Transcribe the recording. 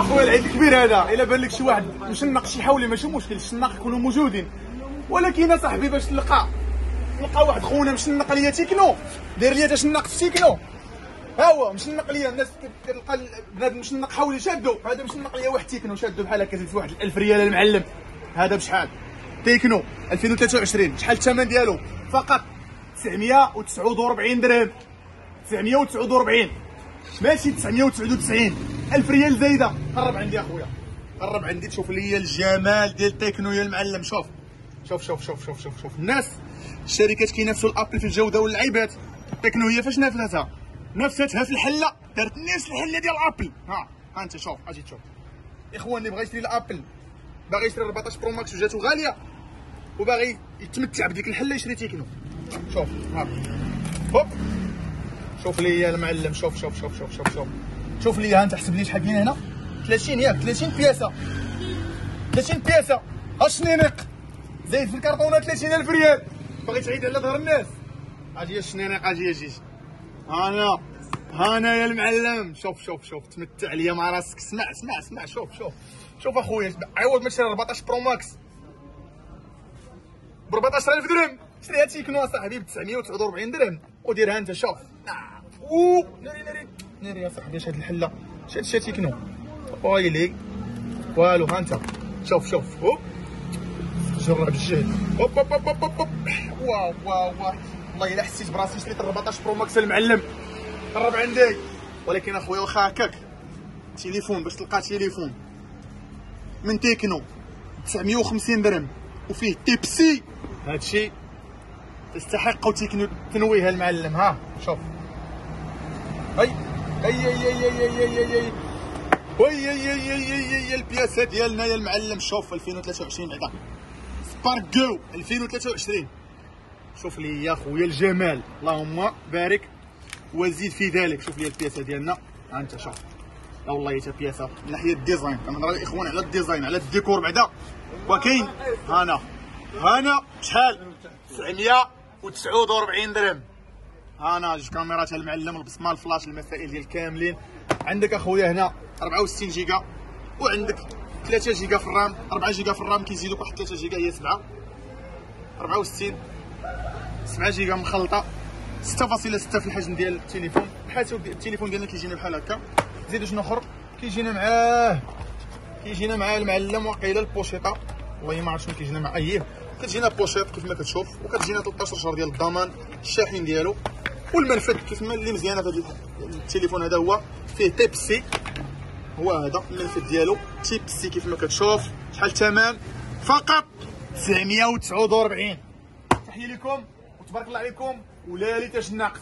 أخويا العيد الكبير هذا إلا بان لك شي واحد مشنق شي حولي ماشي مشكل الشناق يكونوا موجودين. ولكن صاحبي باش تلقى تلقى واحد خونا مشنق ليا Tecno. داير ليا تشنق في Tecno. ها هو مشنق ليا الناس كتلقى بنادم مشنق حولي شادو. هذا مشنق ليا واحد Tecno شادو بحال هكا في واحد 1000 ريال المعلم. هذا بشحال؟ Tecno 2023 شحال الثمن ديالو؟ فقط 949 درهم. 949 ماشي 999 1000 ريال زايدة. قرب عندي أخويا. قرب عندي. تشوف لي الجمال ديال Tecno يا المعلم. شوف. شوف شوف شوف شوف شوف شوف. الناس الشركات كينافسوا ال Apple في الجودة واللعيبات. Tecno هي فاش نافستها نافستها في الحلة. دارت نفس الحلة ديال ال Apple. ها ها أنت شوف أجي تشوف. إخوان اللي بغى يشري ال Apple باغي يشري 14 Pro Max وجاتو غالية وباغي يتمتع بديك الحلة يشري Tecno شوف ها. هوب. شوف لي المعلم. شوف شوف شوف شوف شوف شوف. شوف لي ها انت حسب لي شحال كاين هنا. 30 ياك 30 بياسة. 30 بياسة. الشنينق زايد في الكرتونه 30000 ريال. باغي تعيد على ظهر الناس. أجي الشنينق أجي أجي. انا هانا يا المعلم. شوف شوف شوف. تمتع ليا مع راسك. اسمع اسمع اسمع. شوف شوف. شوف أخويا عوض ما تشري 14 Pro Max. ب 14000 درهم. شريها Tecno صاحبي ب 949 درهم. وديرها أنت شوف. أوه. ناري ناري ناري يا صاحبي اش هاد الحله اش هاد Tecno ويلي والو ها انت. شوف شوف. هوب. جرب الجهد. هوب هوب هوب هوب هوب. واو واو واو. والله إلا حسيت براسي شريت 14 Pro Max المعلم. قرب عندي. ولكن أخويا واخا هكاك. تليفون باش تلقى تليفون من Tecno 950 درهم. وفيه Type-C. هادشي تستحق تنويه المعلم ها. شوف. هاي. هاي هاي هاي هاي هاي هاي وي يا يا يا يا يا البياسه ديالنا يا المعلم شوف 2023 بعدا Spark Go 2023 شوف لي يا خويا الجمال اللهم بارك وزيد في ذلك شوف لي البياسه ديالنا ها انت شوف لا والله حتى بياسه من ناحيه ال design كنهضر الاخوان على الديزاين على الديكور بعدا وكاين هانا هانا شحال 949 درهم هانا جوج كاميرات المعلم البصمه الفلاش المسائل ديال كاملين. عندك أخويا هنا 64 جيجا وعندك 3 جيجا في ال RAM 4 جيجا في ال RAM كيزيدوك واحد 3 جيجا هي 7 64 7 جيجا مخلطة. 6.6 في الحجم ديال التليفون. بحال التليفون ديالنا كيجينا بحال هكا. زيدو شنو اخر كيجينا معاه كيجينا معاه المعلم واقيلا البوشيطة. والله ما عرفت شنو كيجينا معاه أييه كتجينا pochette كيف ما كتشوف وكتجينا 13 شهر ديال الضمان الشاحن ديالو. والمنفذ كيف ما اللي مزيانه في هذا التليفون هذا هو فيه Type-C هو هذا المنفذ ديالو. Type-C كيف ما كتشوف شحال الثمن فقط 949 تحية لكم وتبارك الله عليكم. ولا لي تشنقت.